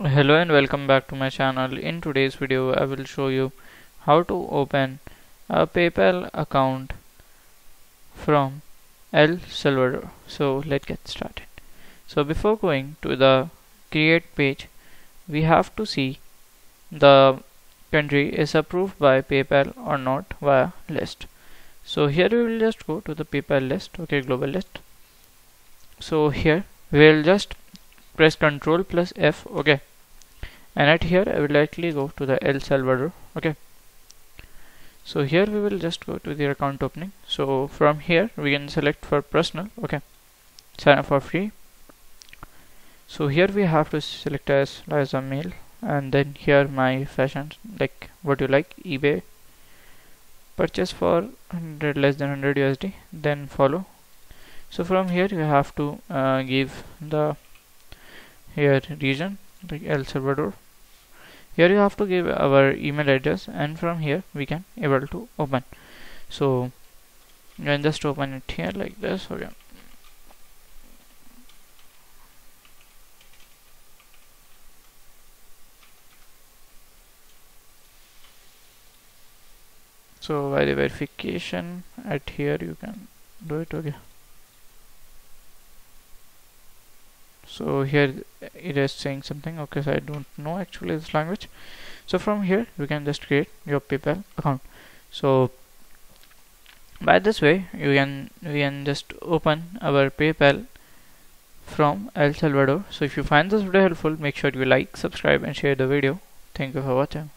Hello and welcome back to my channel. In today's video I will show you how to open a PayPal account from El Salvador. So let's get started. So before going to the create page we have to see the country is approved by PayPal or not via list. So here we will just go to the PayPal list, okay global list. So here we will just press Control plus F okay. And at here I will likely go to the El Salvador okay. So here we will just go to the account opening. So from here we can select for personal okay. Sign up for free. So here we have to select as Liza mail. And then here my fashion like what you like eBay. Purchase for 100 less than 100 USD then follow. So from here you have to uh, give the here region like El Salvador. Here you have to give our email address and from here we can able to open. So you can just open it here like this okay. So by the verification at here you can do it okay so here it is saying something. Okay so I don't know actually this language. So from here we can just create your PayPal account. So by this way you can we can just open our PayPal from El Salvador. So if you find this video helpful make sure you like subscribe and share the video. Thank you for watching